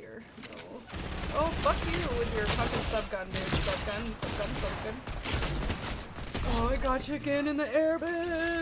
here. No. Oh, fuck you with your fucking subgun, dude. Subgun, subgun, subgun. Oh, I got chicken in the air, bitch!